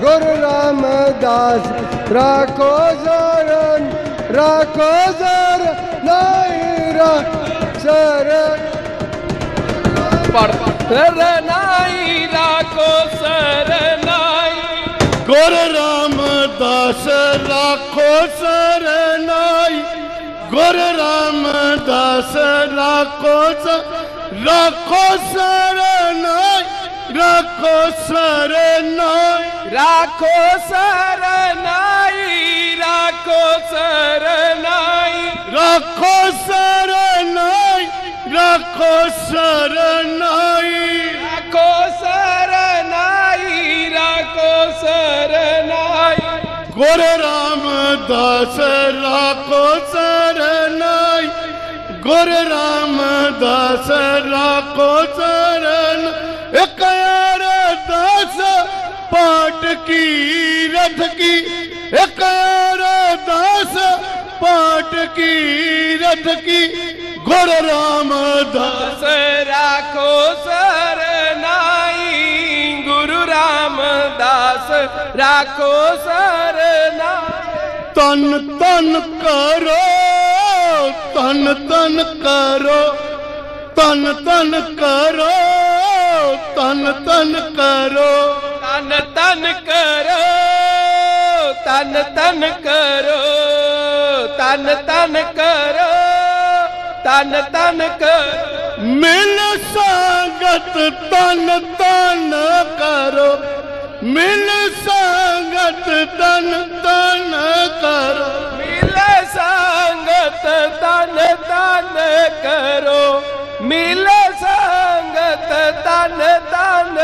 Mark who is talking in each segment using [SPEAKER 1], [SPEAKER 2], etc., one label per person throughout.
[SPEAKER 1] Goram das Rakozaran Rakozar Naira Sara
[SPEAKER 2] Saranai Rakosaranai
[SPEAKER 3] Goram das Rakosaranai Goram das Rakosaranai Rakosaranai রাখো সর নাই।
[SPEAKER 2] রাখো সর নাই রাখো সর নাই।
[SPEAKER 3] রাখো সর নাই রাখো সর নাই।
[SPEAKER 2] রাখো সর নাই রাখো সর নাই।
[SPEAKER 3] গোরে রাম দাস রাখো সর নাই। গোরে রাম দাস রাখো সর ਪੰਥ ਕੀ ਇਕਾਰ ਦਾਸ ਪਾਟ ਕੀ ਰਥ ਕੀ ਗੁਰ ਰਾਮ ਰਾਮਦਾਸ।
[SPEAKER 2] ਰਾਖੋ ਸਰਨਾਈ ਗੁਰੂ ਰਾਮਦਾਸ। ਰਾਖੋ ਸਰਨਾਈ
[SPEAKER 3] ਤਨ ਤਨ ਕਰੋ ਤਨ ਤਨ ਕਰੋ ਤਨ ਤਨ ਕਰੋ ਤਨ ਤਨ ਕਰੋ।
[SPEAKER 2] ਤਨ ਤਨ ਕਰੋ। तन तन करो तन तन करो तन तन करो।
[SPEAKER 3] मिल संगत तन तन करो मिल संगत तन तन करो।
[SPEAKER 2] मिल संगत तन तन करो मिल संगत तन तन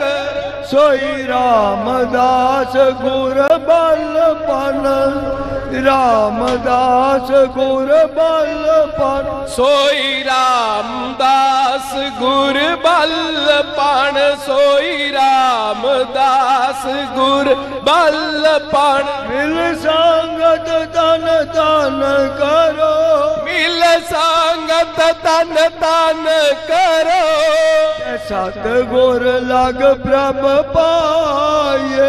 [SPEAKER 2] करो।
[SPEAKER 4] सोई रामदास गुर बल पन। रामदास गुर बल पन।
[SPEAKER 2] सोई रामदास गुर बल पन। सोई रामदास गुर बल पन।
[SPEAKER 4] मिल संगत तन तन करो।
[SPEAKER 2] मिल संगत तन तन करो।
[SPEAKER 4] सत गुर लग प्रभ पाए।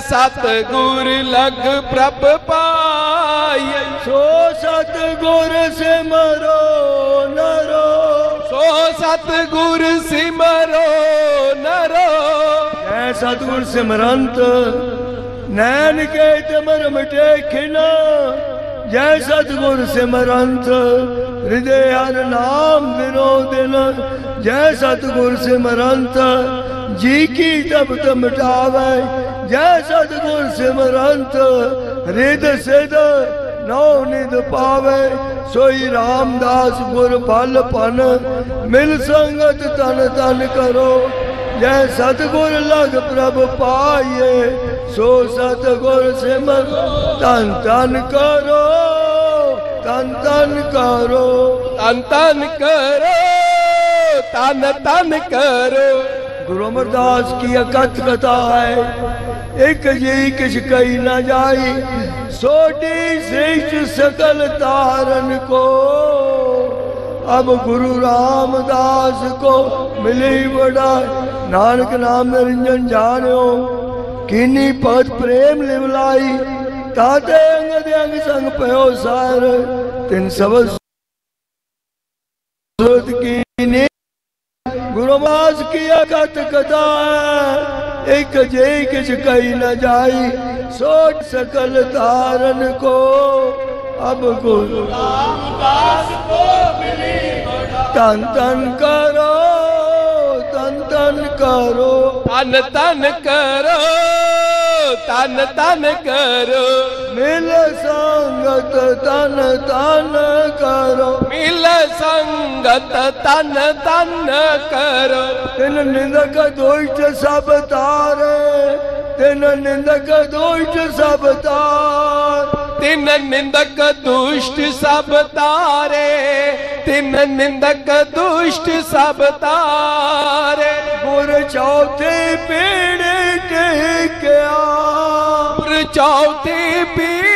[SPEAKER 2] सत गुर लग प्रभ पाए।
[SPEAKER 4] सो सत गुर सिमरो नरो।
[SPEAKER 2] सो सत गुर सिमरो नरो।
[SPEAKER 4] सतगुर सिमरंत। नैन के तमर मिटे खिना। जय सतगुर सिमरंत। हृदय हर नाम दिनो दिन जय सतगुर सिमरंत जी की तब तब मिटावे जय सतगुर सिमरंत रिद सिद नौ निध पावे। सोई रामदास गुर फल पन मिल संगत तन तन करो। जय सतगुर लग प्रभ पाइए, सो सतगुर सिमर, तन तन करो, तन तन करो।
[SPEAKER 2] तन तन करो। तन तन करो।
[SPEAKER 4] गुरु अमरदास की अकथ कथा है। एक जी किस कही न जाई, सोटी श्रेष्ठ सकल तारन को। अब गुरु रामदास को मिले बड़ा नानक नाम निरंजन जानो किनी पद प्रेम लिवलाई। ताते अंग दे अंग संग पयो सार, तिन सब सूरत की नमाज़ की अकत कदा एक जे किस कही न जाई सोच सकल तारन को। अब गुरु तन तन करो तन तन करो।
[SPEAKER 2] तन तन करो तन तन करो।
[SPEAKER 4] मिल संगत तन तन करो।
[SPEAKER 2] मिल संगत तन तन करो।
[SPEAKER 4] तिन निंदक दुष्ट सब तार तिन निंदक दुष्ट सब तार।
[SPEAKER 2] तिन निंदक दुष्ट सब तारे तिन निंदक दुष्ट सब तारे।
[SPEAKER 4] गुर चौथे पेड़ के क्या?
[SPEAKER 2] गुर चौथे पेड़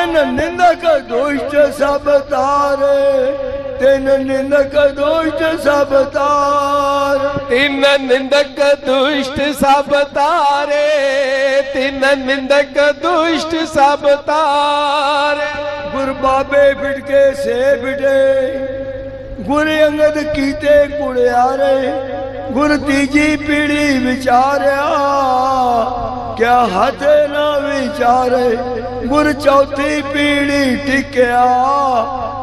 [SPEAKER 4] ਤਿੰਨ ਨਿੰਦਕ ਦੋਸ਼ਟ ਸਭ ਤਾਰੇ ਤਿੰਨ ਨਿੰਦਕ ਦੁਸ਼ਟ ਸਭ ਤਾਰ।
[SPEAKER 2] ਤਿੰਨ ਨਿੰਦਕ ਦੁਸ਼ਟ ਸਭ ਤਾਰੇ ਤਿੰਨ ਨਿੰਦਕ ਦੁਸ਼ਟ ਸਭ ਤਾਰੇ।
[SPEAKER 4] ਗੁਰ ਬਾਬੇ ਫਿਟਕੇ ਸੇ ਬਿਟੇ ਗੁਰ ਅੰਗਦ ਕੀਤੇ ਕੁੜਿਆਰੇ ਗੁਰ ਤੀਜੀ ਪੀੜੀ ਵਿਚਾਰਿਆ। क्या हद ना विचारे? गुर चौथी पीढ़ी टिकया।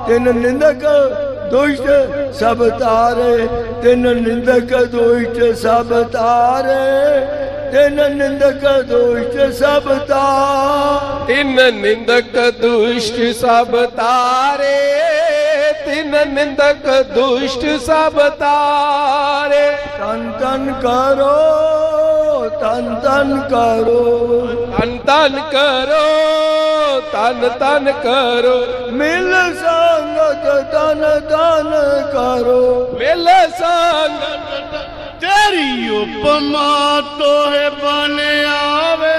[SPEAKER 4] तीन निंदक दुष्ट सब तारे। तीन निंदक दुष्ट सब तारे। तीन निंदक दुष्ट सब तार।
[SPEAKER 2] तीन निंदक दुष्ट सब तारे। तीन निंदक दुष्ट सब तारे।
[SPEAKER 4] संतन करो। तन तन करो।
[SPEAKER 2] तन तन करो तन तन करो।
[SPEAKER 4] मिल संगत तन तन करो।
[SPEAKER 2] मिल संग
[SPEAKER 3] तेरी उपमा तो है बने आवे।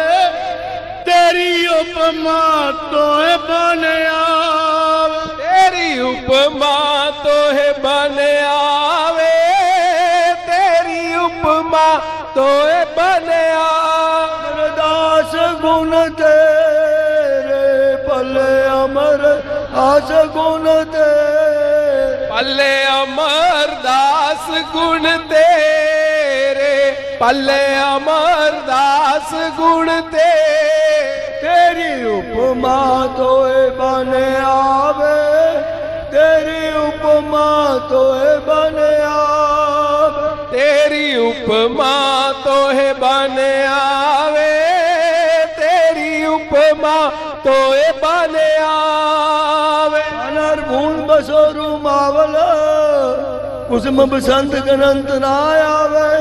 [SPEAKER 3] तेरी उपमा तो है बने आवे।
[SPEAKER 2] तेरी उपमा तो है बने
[SPEAKER 4] गुण दे
[SPEAKER 2] पल्ले अमरदास गुण तेरे पल्ले अमरदास गुण दे
[SPEAKER 4] तेरी उपमा तो बने आवे। तेरी उपमा तो बने सोरू मावल कुसुम बसंत गणंत राय आवे।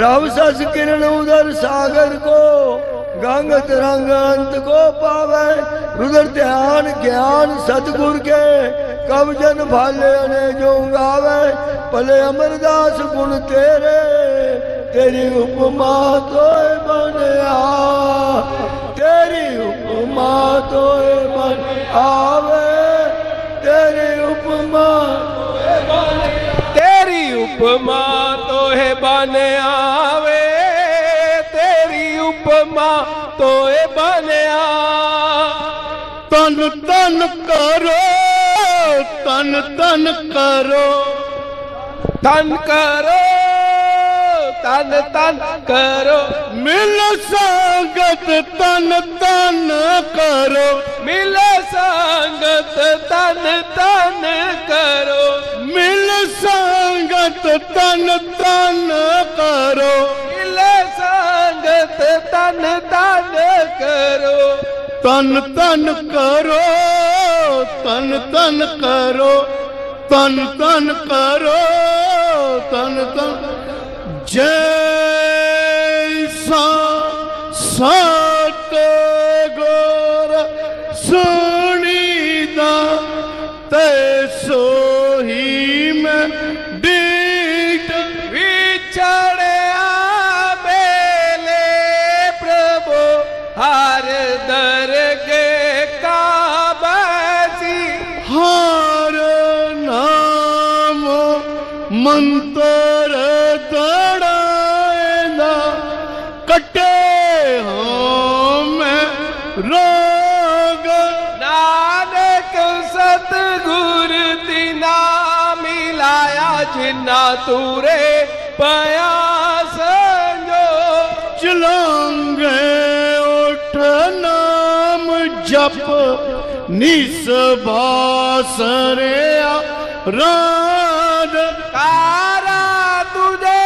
[SPEAKER 4] राव सस किरण उदर सागर को गंग तरंग अंत को पावे। रुद्र ध्यान ज्ञान सतगुर के कवजन भाले ने जो गावे। भले अमरदास गुण तेरे, तेरी उपमा तो बनया। तेरी उपमा तो बन आवे। उपमा
[SPEAKER 2] तेरी उपमा तो है बने आवे, तेरी उपमा तो है बने
[SPEAKER 3] तन तन करो तन तन करो
[SPEAKER 2] तन करो। तन तन करो।
[SPEAKER 3] मिल संगत तन तन करो।
[SPEAKER 2] मिल संगत तन तन करो।
[SPEAKER 3] मिल संगत तन तन करो।
[SPEAKER 2] मिलो संगत तन तन करो।
[SPEAKER 3] तन तन करो तन तन करो तन तन करो तन तन Jason. Son.
[SPEAKER 2] जिन्ना तूरे पयास जो
[SPEAKER 3] चलांगे उठ नाम जप निस भासरे राध।
[SPEAKER 2] कारा तुझे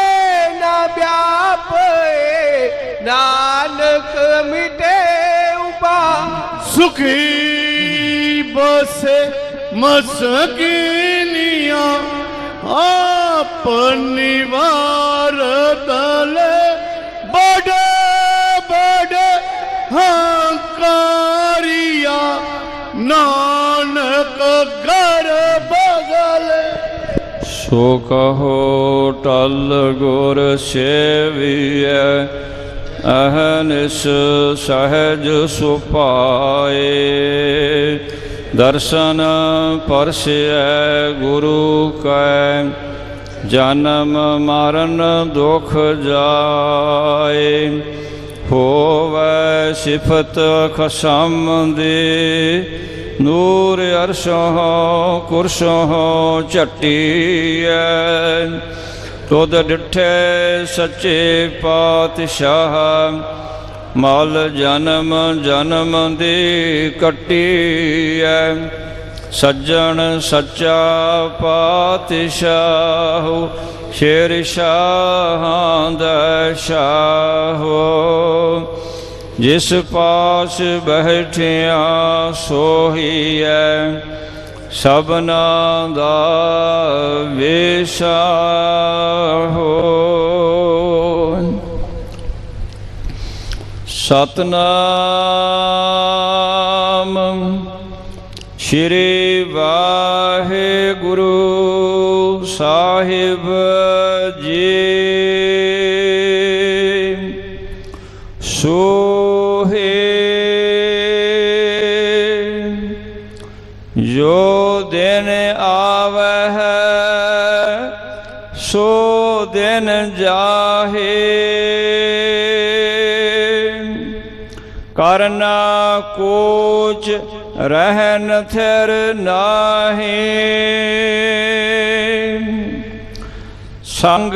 [SPEAKER 2] न व्याप नानक मिटे उपा।
[SPEAKER 3] सुखी बसे मसकिनिया। अपनी वार तले बड़े बड़े हंकारिया नानक घर बगल।
[SPEAKER 5] सो कहो, टल गुर सेविय अहनिस सहज सुपाए। ਦਰਸ਼ਨ ਪਰਸੈ ਗੁਰੂ ਕੈ, ਜਨਮ ਮਰਨ ਦੁਖ ਜਾਏ। ਹੋਵੈ ਸਿਫਤ ਖਸਮ ਦੇ, ਨੂਰ ਅਰਸ਼ੋਂ ਕੁਰਸ਼ੋਂ ਝਟੀਐ। ਤੁਧ ਡਿਠੇ ਸੱਚੇ ਪਾਤਸ਼ਾਹ ਮਲ ਜਨਮ ਜਨਮ ਦੀ ਕੱਟੀਐ, ਸੱਜਣ ਸੱਚਾ ਪਾਤਸ਼ਾਹ, ਸ਼ੇਰ ਸ਼ਾਹਾਂ ਦਾ ਸ਼ਾਹੋ। ਜਿਸ ਪਾਸ ਬੈਠਿਆ ਸੋਹੀਐ, ਸਭਨਾ ਦਾ ਵੇਸ਼ਾ ਹੋ ਸਤਨਾਮ। ਸ਼੍ਰੀ ਵਾਹਿਗੁਰੂ ਸਾਹਿਬ ਜੀ। ਸੋਹੇ ਜੋ ਦਿਨ ਆਵਹਿ ਸੋ ਦਿਨ ਜਾ ਕਰਨਾ ਕੋਚ ਰਹਿਨ ਥਿਰ ਨਾਹੀ। ਸੰਗ